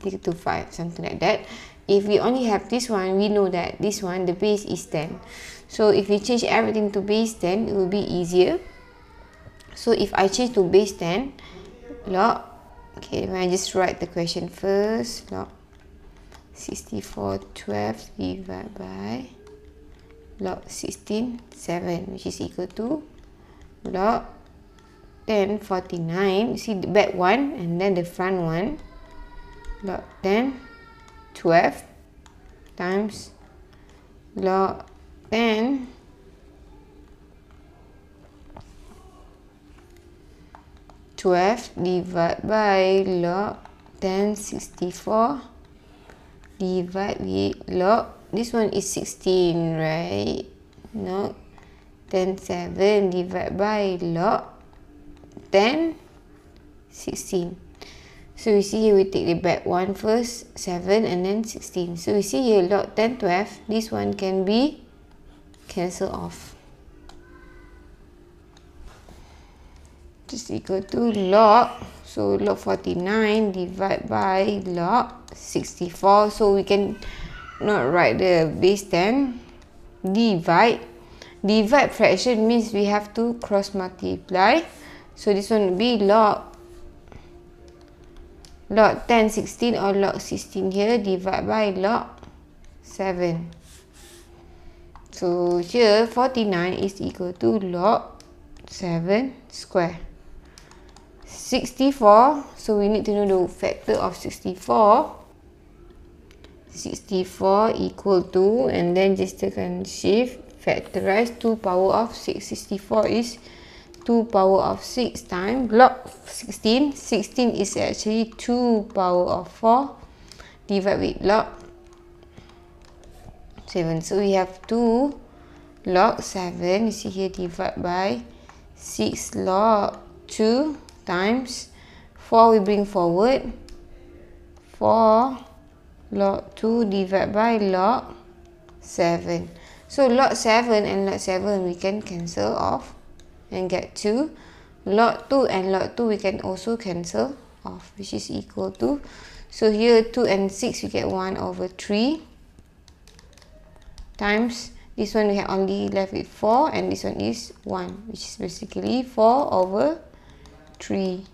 3 to 5 something like that. If we only have this one we know that this one the base is 10 so if we change everything to base 10 it will be easier. So if I change to base 10 log okay when I just write the question first. Log 64 12 divided by log 16 7 which is equal to log 10 49 you see the back one and then the front one log 10 12 times log 10 12 divided by log 10 64 divide with log this one is 16 right? No 10 7 divided by log 10 16 so we see here we take the back one first 7 and then 16 so we see here log 10 12 this one can be cancel off. Just equal to log. So log 49 divided by log 64 so we can not write the base 10 divide. Divide fraction means we have to cross multiply. So this one will be log log 10 16 or log 16 here divide by log 7 so here 49 is equal to log 7 square. 64 so we need to know the factor of 64 64 equal to and then just tekan shift factorize 2 power of 6 64 is 2 power of 6 times log 16 16 is actually 2 power of 4 divided with log 7 so we have 2 log 7 you see here divide by 6 log 2 times 4 we bring forward. 4 log 2 divided by log 7 so log 7 and log 7 we can cancel off and get 2 log 2 and log 2 we can also cancel off which is equal to so here 2 and 6 we get 1 over 3 times. This one we have only left with 4 and this one is 1 which is basically 4 over 3